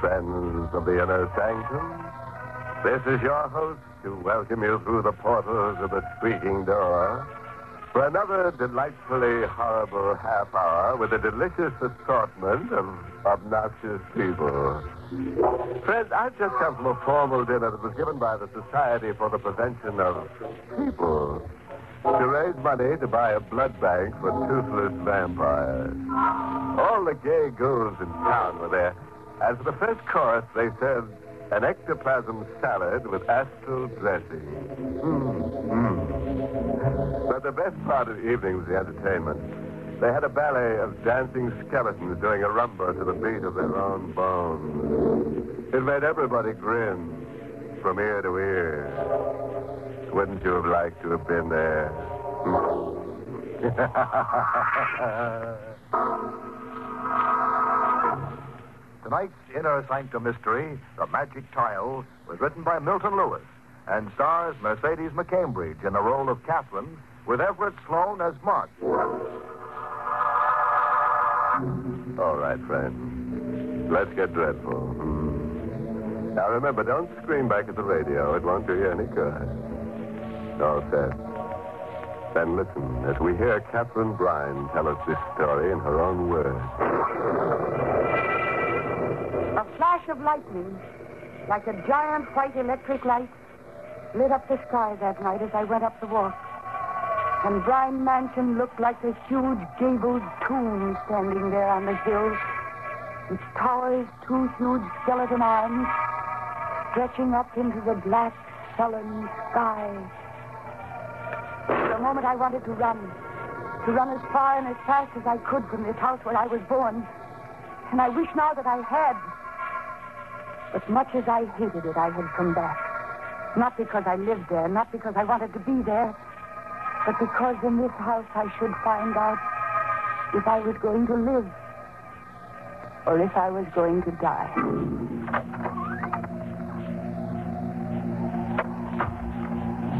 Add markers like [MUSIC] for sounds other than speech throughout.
friends of the inner sanctum. This is your host to welcome you through the portals of the squeaking door for another delightfully horrible half hour with a delicious assortment of obnoxious people. Friends, I've just come from a formal dinner that was given by the Society for the Prevention of People to raise money to buy a blood bank for toothless vampires. All the gay ghouls in town were there. As for the first course, they served an ectoplasm salad with astral dressing. Mm, But the best part of the evening was the entertainment. They had a ballet of dancing skeletons doing a rumba to the beat of their own bones. It made everybody grin from ear to ear. Wouldn't you have liked to have been there? [LAUGHS] [LAUGHS] Tonight's Inner Sanctum Mystery, The Magic Tile, was written by Milton Lewis and stars Mercedes McCambridge in the role of Catherine with Everett Sloane as Mark. All right, friend. Let's get dreadful. Hmm. Now remember, don't scream back at the radio. It won't do you any good. All set. Then listen as we hear Catherine Brine tell us this story in her own words. A flash of lightning, like a giant white electric light, lit up the sky that night as I went up the walk. And Brine Mansion looked like a huge gabled tomb standing there on the hill. Its towers, two huge skeleton arms, stretching up into the black, sullen sky. For a moment I wanted to run. To run as far and as fast as I could from this house where I was born. And I wish now that I had. But much as I hated it, I had come back. Not because I lived there, not because I wanted to be there, but because in this house I should find out if I was going to live or if I was going to die.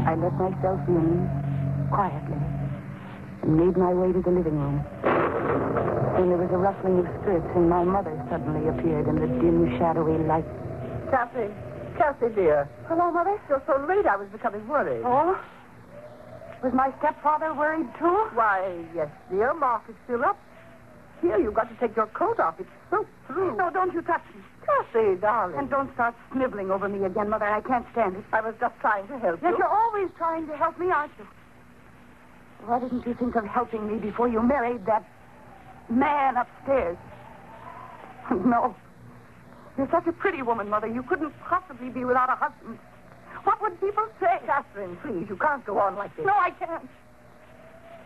I let myself in quietly and made my way to the living room. Then there was a rustling of skirts, and my mother suddenly appeared in the dim, shadowy light. Kathy, Kathy, dear. Hello, Mother. You're so late, I was becoming worried. Oh? Was my stepfather worried too? Why, yes, dear. Mark is still up. Here, you've got to take your coat off. It's soaked through. No, don't you touch me. Kathy, darling. And don't start sniveling over me again, Mother. I can't stand it. I was just trying to help Yes, you. you're always trying to help me, aren't you? Why didn't you think of helping me before you married that man upstairs? [LAUGHS] No. You're such a pretty woman, Mother. You couldn't possibly be without a husband. What would people say? Catherine, please, you can't go on like this. No, I can't.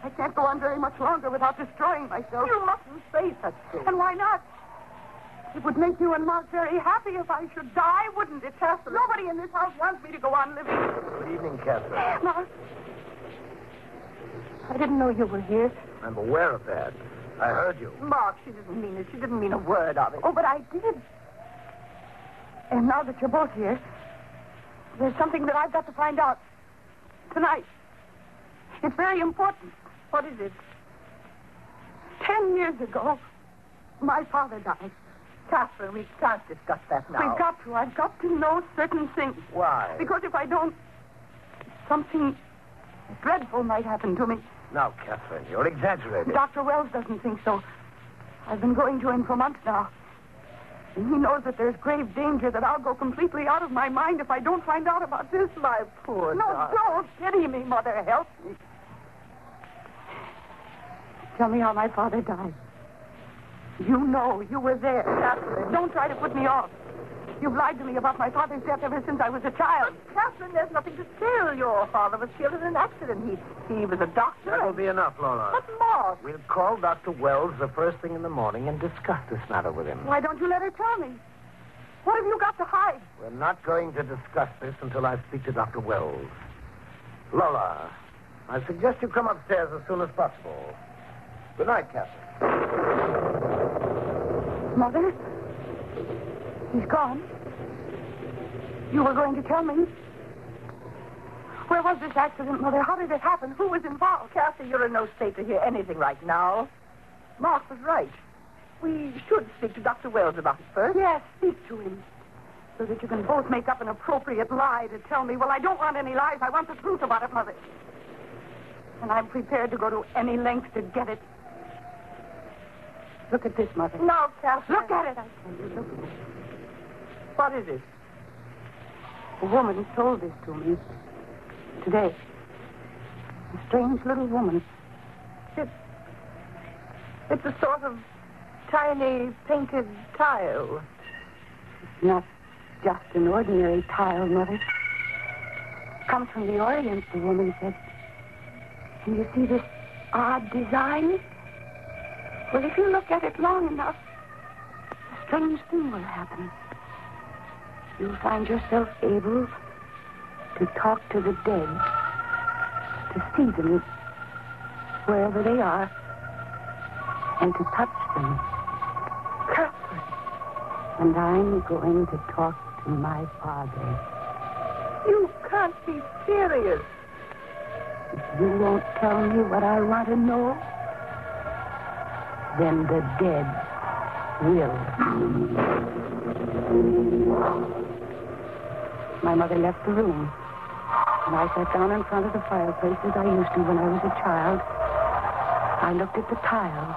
I can't go on very much longer without destroying myself. You mustn't say such things. And why not? It would make you and Mark very happy if I should die, wouldn't it, Catherine? Nobody in this house wants me to go on living. Good evening, Catherine. Mark, I didn't know you were here. I'm aware of that. I heard you. Mark, she didn't mean it. She didn't mean a word of it. Oh, but I did. And now that you're both here, there's something that I've got to find out tonight. It's very important. What is it? Ten years ago, my father died. Catherine, we can't discuss that now. We've got to. I've got to know certain things. Why? Because if I don't, something dreadful might happen to me. Now, Catherine, you're exaggerating. Dr. Wells doesn't think so. I've been going to him for months now. And he knows that there's grave danger that I'll go completely out of my mind if I don't find out about this. My poor No, darling. don't pity me, Mother. Help me. Tell me how my father died. You know. You were there. Catherine. Don't try to put me off. You've lied to me about my father's death ever since I was a child. Catherine, there's nothing to tell. Your father was killed in an accident. He he was a doctor. That'll be enough, Lola. But Mark, We'll call Dr. Wells the first thing in the morning and discuss this matter with him. Why don't you let her tell me? What have you got to hide? We're not going to discuss this until I speak to Dr. Wells. Lola, I suggest you come upstairs as soon as possible. Good night, Catherine. Mother? He's gone. You were going to tell me. Where was this accident, Mother? How did it happen? Who was involved? Kathy, you're in no state to hear anything right now. Mark was right. we should speak to Dr. Wells about it first. Yes, speak to him. So that you can both make up an appropriate lie to tell me. Well, I don't want any lies. I want the truth about it, Mother. And I'm prepared to go to any length to get it. Look at this, Mother. No, Catherine. Look at it, I tell you. Look at it. What is it? A woman told this to me today. A strange little woman. It's it's a sort of tiny painted tile. It's not just an ordinary tile, Mother. It Comes from the Orient, the woman said. And you see this odd design? Well, if you look at it long enough, a strange thing will happen. You'll find yourself able to talk to the dead, to see them wherever they are, and to touch them. Catherine. And I'm going to talk to my father. You can't be serious. If you won't tell me what I want to know, then the dead will. My mother left the room, and I sat down in front of the fireplace as I used to when I was a child. I looked at the tile,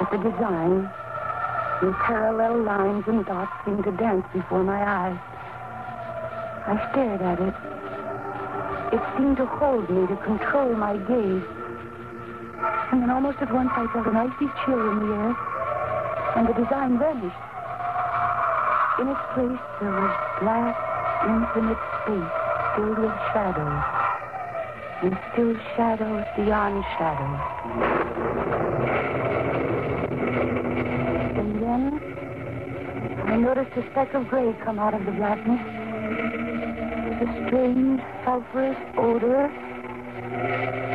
at the design, and parallel lines and dots seemed to dance before my eyes. I stared at it. It seemed to hold me, to control my gaze. And then almost at once I felt an icy chill in the air, and the design vanished. In its place, there was black, infinite space filled with shadows, and still shadows beyond shadows. And then I noticed a speck of gray come out of the blackness. A strange, sulphurous odor,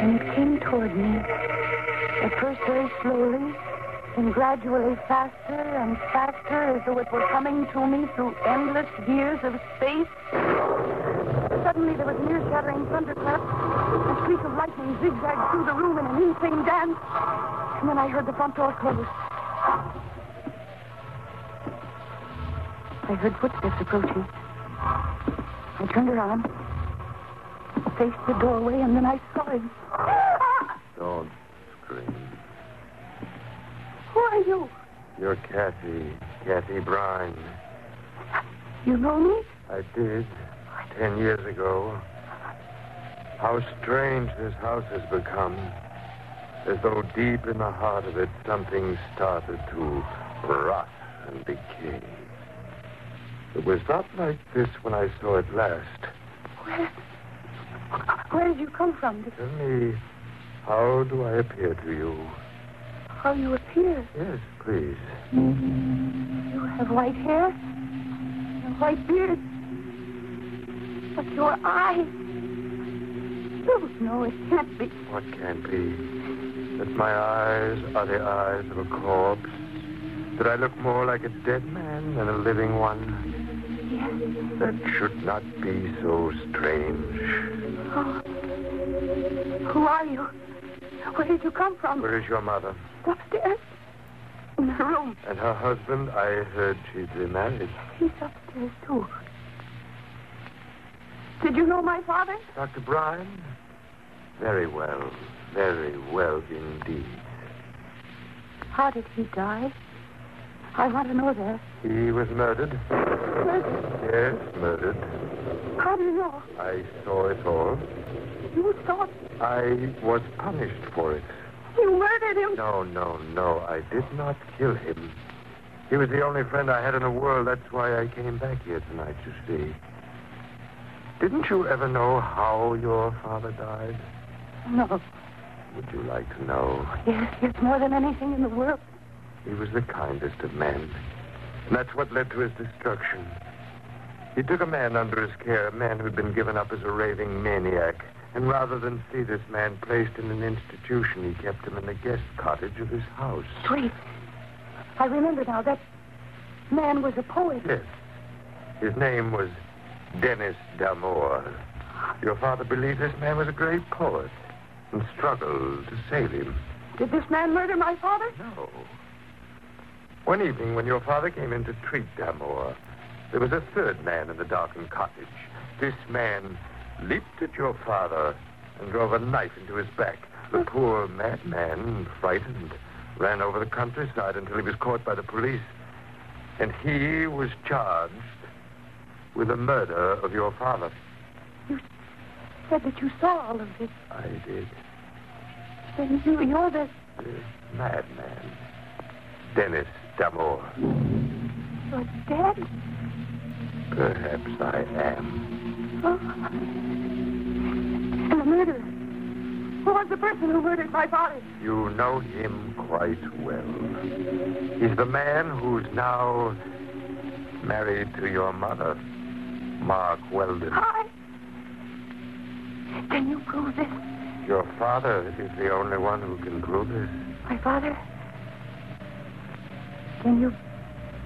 and it came toward me. At first very slowly, and gradually faster and faster as though it were coming to me through endless years of space. Suddenly there was an ear-shattering thunderclap. A streak of lightning zigzagged through the room in an insane dance. And then I heard the front door close. I heard footsteps approaching. I turned around, faced the doorway, and then I saw him. Don't you? You're Kathy. Kathy Brine. You know me? I did. Ten years ago. How strange this house has become. As though deep in the heart of it, something started to rot and decay. It was not like this when I saw it last. Where? Where did you come from? Tell me, how do I appear to you? How you appear? Yes, please. You have white hair, and a white beard. But your eyes. No, no, it can't be. What can be? That my eyes are the eyes of a corpse? That I look more like a dead man than a living one? Yes. That should not be so strange. Oh. Who are you? Where did you come from? Where is your mother? Upstairs. In her room. And her husband? I heard she's remarried. He's upstairs, too. Did you know my father? Dr. Bryan? Very well. Very well indeed. How did he die? I want to know that. He was murdered? Murdered? Yes, murdered. How do you know? I saw it all. You saw I was punished for it. You murdered him. No, no, no. I did not kill him. He was the only friend I had in the world. That's why I came back here tonight, you see. Didn't you ever know how your father died? No. Would you like to know? Yes, yes, more than anything in the world. He was the kindest of men. And that's what led to his destruction. He took a man under his care, a man who'd been given up as a raving maniac. And rather than see this man placed in an institution, he kept him in the guest cottage of his house. Wait. I remember now. That man was a poet. Yes. His name was Dennis D'Amour. Your father believed this man was a great poet and struggled to save him. Did this man murder my father? No. One evening, when your father came in to treat Damore, there was a third man in the darkened cottage. This man leaped at your father and drove a knife into his back. The poor madman, frightened, ran over the countryside until he was caught by the police. And he was charged with the murder of your father. You said that you saw all of this. I did. Then you, you're the... The madman. Dennis Damore. You're dead? Perhaps I am. Oh. And the murderer. Who was the person who murdered my father? You know him quite well. He's the man who's now married to your mother, Mark Weldon. I... Can you prove this? Your father is the only one who can prove this. My father? Can you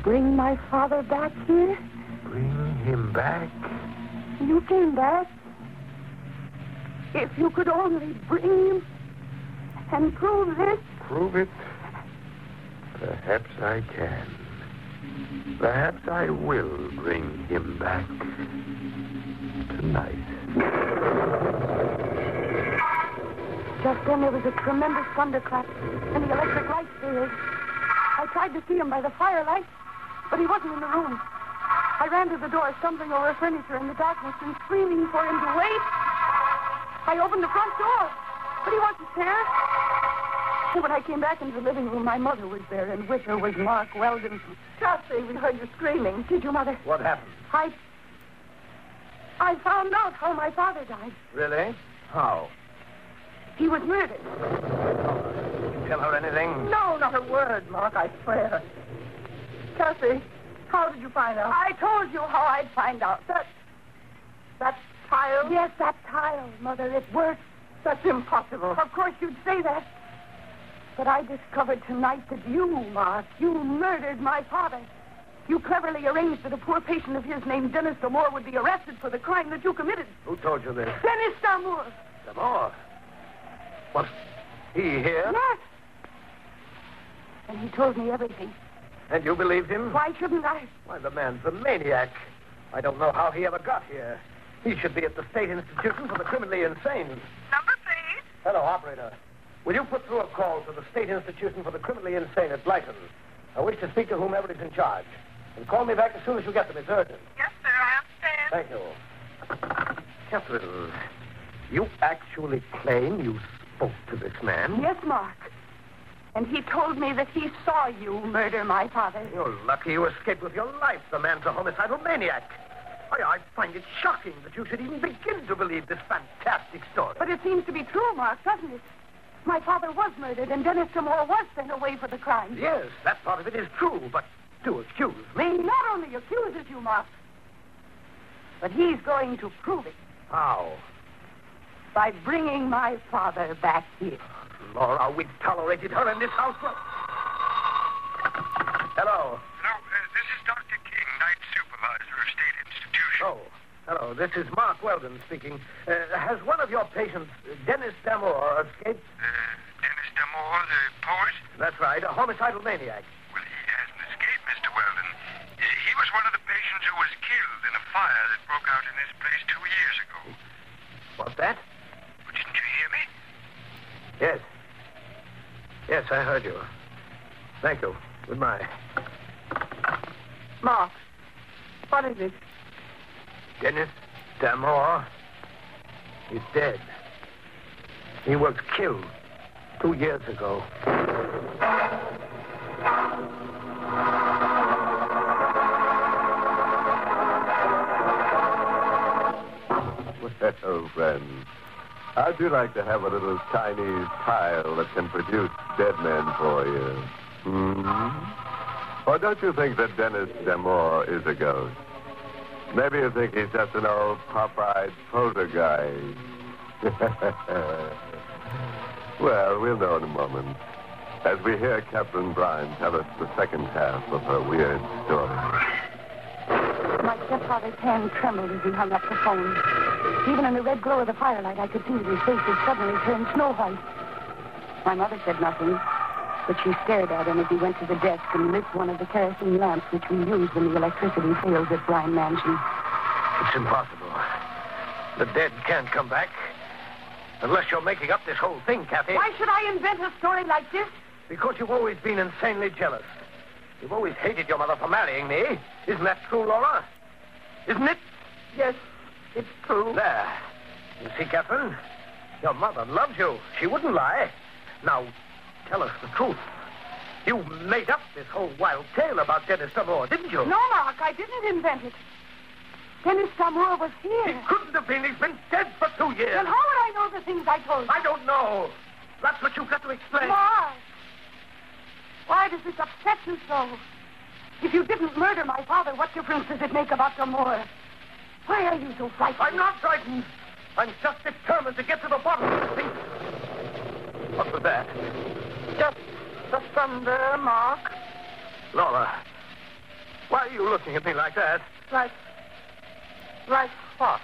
bring my father back here? Bring him back? You came back. If you could only bring him and prove this. Prove it? Perhaps I can. Perhaps I will bring him back tonight. Just then there was a tremendous thunderclap, and the electric light failed. I tried to see him by the firelight, but he wasn't in the room. I ran to the door, stumbling over furniture in the darkness and screaming for him to wait. I opened the front door, but he wasn't there. And when I came back into the living room, my mother was there, and with her was Mark Weldon. Chelsea, we heard you screaming. Did you, Mother? What happened? I. I found out how my father died. Really? How? He was murdered. Did you tell her anything? No, not a word, Mark, I swear. Cassie, how did you find out? I told you how I'd find out. That. That child? Yes, that tile, Mother. It works. That's impossible. Of course you'd say that. But I discovered tonight that you, Mark, you murdered my father. You cleverly arranged that a poor patient of his named Dennis Damore would be arrested for the crime that you committed. Who told you this? Dennis Damore. Damore. Was he here? Yes. And he told me everything. And you believed him? Why shouldn't I? Why, the man's a maniac. I don't know how he ever got here. He should be at the State Institution for the Criminally Insane. Number, please. Hello, operator. Will you put through a call to the State Institution for the Criminally Insane at Blyton? I wish to speak to whomever is in charge. And call me back as soon as you get them. It's urgent. Yes, sir, I understand. Thank you. Catherine, you actually claim you spoke to this man? Yes, Mark. And he told me that he saw you murder my father. You're lucky you escaped with your life. The man's a homicidal maniac. I, I find it shocking that you should even begin to believe this fantastic story. But it seems to be true, Mark, doesn't it? My father was murdered, and Dennis Damore was sent away for the crime. Yes, that part of it is true, but to accuse me? He not only accuses you, Mark, but he's going to prove it How? by bringing my father back here. Laura, we've tolerated her in this house for... Hello. Hello, uh, this is Dr. King, night supervisor of State Institution. Oh, hello. This is Mark Weldon speaking. Uh, has one of your patients, Dennis Damore, escaped? Uh, Dennis Damore, the poet? That's right, a homicidal maniac. Well, he hasn't escaped, Mr. Weldon. Uh, he was one of the patients who was killed in a fire that broke out in this place two years ago. What's that? Didn't you hear me? Yes. Yes, I heard you. Thank you. Goodbye. Mark, what is it? Dennis Damore. He's dead. He was killed two years ago. Well, friends, how'd you like to have a little Chinese tile that can produce dead men for you? Hmm? Or don't you think that Dennis Demore is a ghost? Maybe you think he's just an old pop-eyed poltergeist. [LAUGHS] well, we'll know in a moment. As we hear Captain Bryan tell us the second half of her weird story. My stepfather's hand trembled as he hung up the phone. Even in the red glow of the firelight, I could see that his face had suddenly turned snow white. My mother said nothing, But she stared at him as he went to the desk and lit one of the kerosene lamps which we use when the electricity fails at Bryan Mansion. It's impossible. The dead can't come back. Unless you're making up this whole thing, Kathy. Why should I invent a story like this? Because you've always been insanely jealous. You've always hated your mother for marrying me. Isn't that true, Laura? Isn't it? Yes, it's true. There. You see, Catherine? Your mother loves you. She wouldn't lie. Now, tell us the truth. You made up this whole wild tale about Dennis Damore, didn't you? No, Mark, I didn't invent it. Dennis Damour was here. He couldn't have been. He's been dead for two years. Then how would I know the things I told you? I don't know. That's what you've got to explain. Mark! Why does this upset you so? If you didn't murder my father, what difference does it make about Damour? Why are you so frightened? I'm not frightened. I'm just determined to get to the bottom of this thing. What was that? Just the thunder, Mark. Laura, why are you looking at me like that? Like. Like what?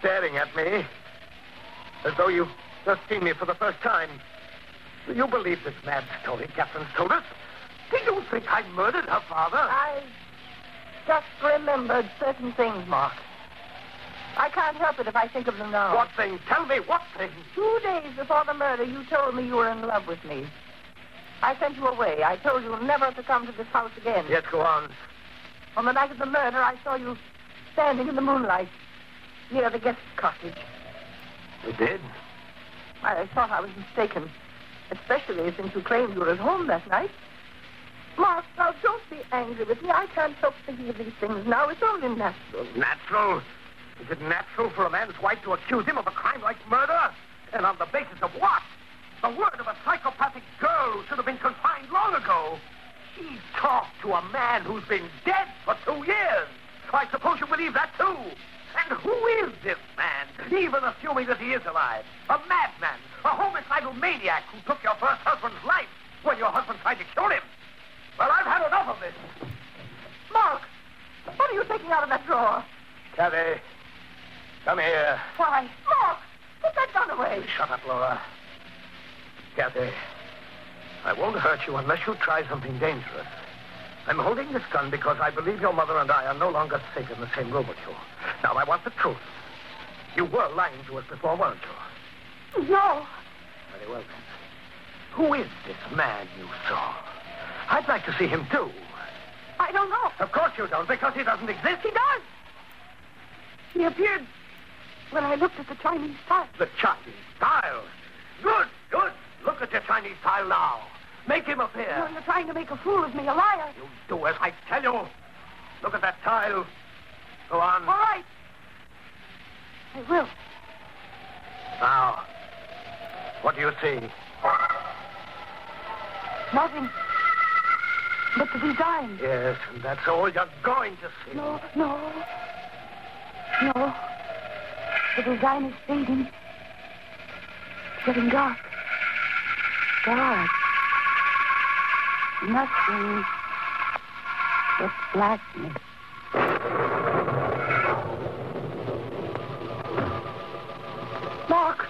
Staring at me. As though you've just seen me for the first time. Do you believe this mad story Catherine's told us? Do you think I murdered her father? I just remembered certain things, Mark. I can't help it if I think of them now. What thing? Tell me what thing? Two days before the murder, you told me you were in love with me. I sent you away. I told you never to come to this house again. Yes, go on. On the night of the murder, I saw you standing in the moonlight near the guest cottage. You did? I thought I was mistaken, especially since you claimed you were at home that night. Mark, now don't be angry with me. I can't help thinking of these things now. It's only natural. Natural? Is it natural for a man's wife to accuse him of a crime like murder? And on the basis of what? The word of a psychopathic girl who should have been confined long ago. She talked to a man who's been dead for two years. I suppose you believe that too. And who is this man, even assuming that he is alive? A madman, a homicidal maniac who took your first husband's life when your husband tried to kill him. Well, I've had enough of this. Mark, what are you taking out of that drawer? Kathy, come here. Why, Mark, put that gun away. Shut up, Laura. Kathy, I won't hurt you unless you try something dangerous. I'm holding this gun because I believe your mother and I are no longer safe in the same room with you. Now, I want the truth. You were lying to us before, weren't you? No. Very well, then. Who is this man you saw? I'd like to see him, too. I don't know. Of course you don't, because he doesn't exist. He does. He appeared when I looked at the Chinese tile. The Chinese tile. Good, good. Look at your Chinese tile now. Make him appear. Well, you're trying to make a fool of me, a liar. You do as I tell you. Look at that tile. Go on. All right. I will. Now, what do you see? Nothing. But the design. Yes, and that's all you're going to see. No, no. No. The design is fading. It's getting dark. Dark. Nothing but blackness. Mark,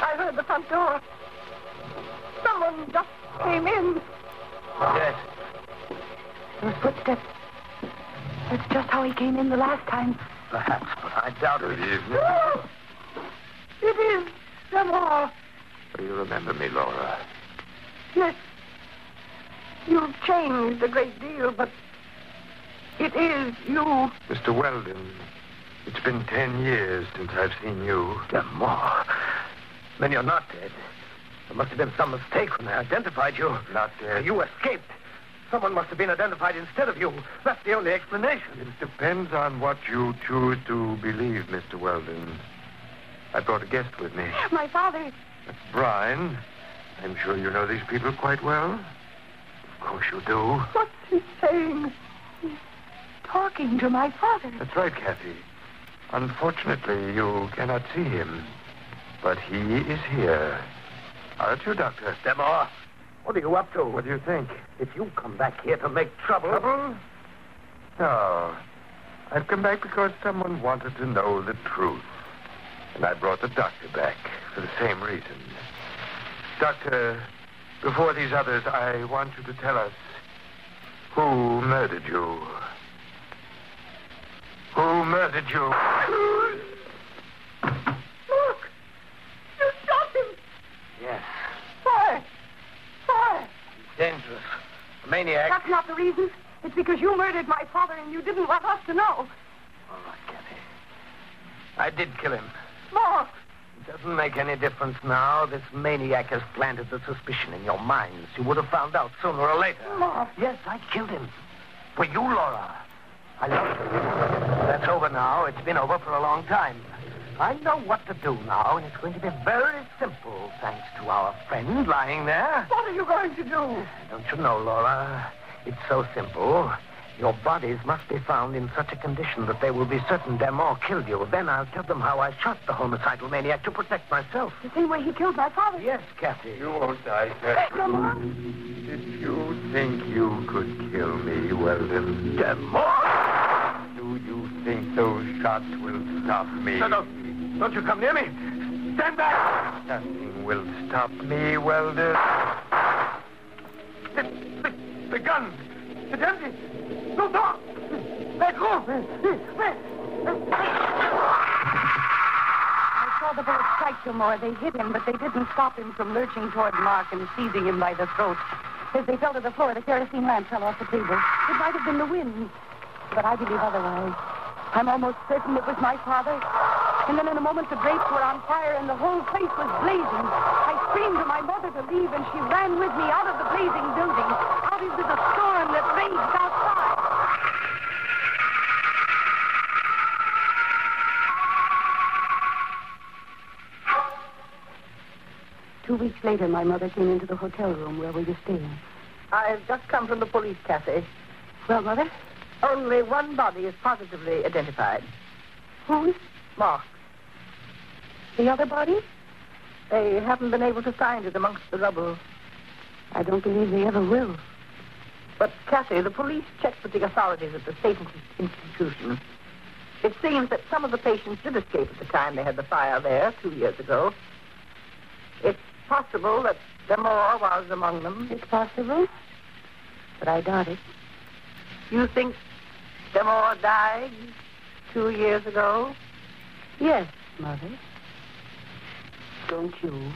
I heard the front door. Someone just came in. Yes. Those footsteps. That's just how he came in the last time. Perhaps, I doubt it. Oh, [GASPS] it is Damore. Do you remember me, Laura? Yes. You've changed a great deal, but it is you. Mr. Weldon, it's been ten years since I've seen you. More. Then you're not dead. There must have been some mistake when they identified you. Not dead. You escaped. Someone must have been identified instead of you. That's the only explanation. It depends on what you choose to believe, Mr. Weldon. I brought a guest with me. My father. That's Brian. I'm sure you know these people quite well. Of course you do. What's he saying? He's talking to my father. That's right, Kathy. Unfortunately, you cannot see him. But he is here. Aren't you, Doctor? Demore, what are you up to? What do you think? If you come back here to make trouble. Trouble? No. I've come back because someone wanted to know the truth. And I brought the doctor back for the same reason. Doctor, Before these others, I want you to tell us who murdered you. Who murdered you? Look! You shot him! Yes. Why? Why? Dangerous. A maniac. That's not the reason. It's because you murdered my father and you didn't want us to know. All right, Kathy. I did kill him. Mark! It doesn't make any difference now. This maniac has planted the suspicion in your minds. You would have found out sooner or later. Mark! Yes, I killed him. For you, Laura. I loved you. That's over now. It's been over for a long time. I know what to do now, and it's going to be very simple, thanks to our friend lying there. What are you going to do? Don't you know, Laura? It's so simple. Your bodies must be found in such a condition that they will be certain Damon killed you. Then I'll tell them how I shot the homicidal maniac to protect myself. The same way he killed my father. Yes, Kathy. You won't die, Kathy. Damon! Did you think you could kill me, Weldon? Damon! Do you think those shots will stop me? No, no. Don't you come near me. Stand back. Nothing will stop me, Weldon. The, the, the gun. It's empty. No, no. Let go. I saw the bullet strike Gilmore. They hit him, but they didn't stop him from lurching toward Mark and seizing him by the throat. As they fell to the floor, the kerosene lamp fell off the table. It might have been the wind, but I believe otherwise. I'm almost certain it was my father. And then in a moment, the drapes were on fire and the whole place was blazing. I screamed to my mother to leave, and she ran with me out of the blazing building, out into the storm that raged outside. Two weeks later, my mother came into the hotel room where we were staying. I've just come from the police, Kathy. Well, Mother, Only one body is positively identified. who's Mark. The other body? They haven't been able to find it amongst the rubble. I don't believe they ever will. But, Kathy, the police checked with the authorities at the state institution. It seems that some of the patients did escape at the time they had the fire there two years ago. It's possible that Demore was among them. It's possible, but I doubt it. You think Demore died two years ago? Yes, Mother. Don't you?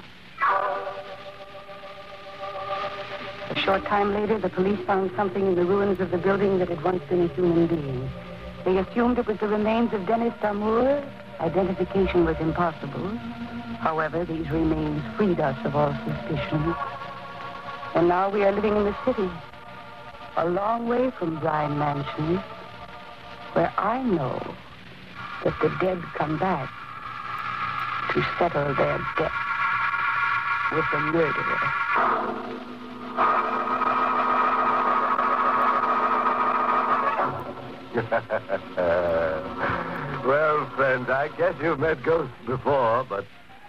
A short time later, the police found something in the ruins of the building that had once been a human being. They assumed it was the remains of Dennis Damour. Identification was impossible. However, these remains freed us of all suspicion. And now we are living in the city, a long way from Bryan Mansion, where I know that the dead come back to settle their debt with the murderer. [LAUGHS] well, friends, I guess you've met ghosts before, but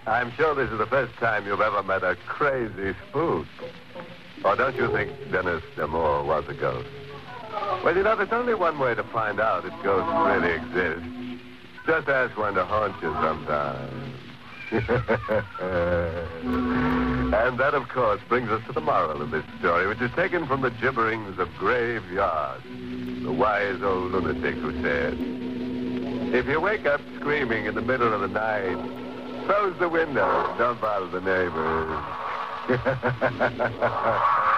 I'm sure this is the first time you've ever met a crazy spook. Or don't you think Dennis Demore was a ghost? Well, you know, there's only one way to find out if ghosts really exist. Just ask one to haunt you sometime. [LAUGHS] and that, of course, brings us to the moral of this story, which is taken from the gibberings of graveyards. The wise old lunatic who said, If you wake up screaming in the middle of the night, close the window, don't bother the neighbors. [LAUGHS]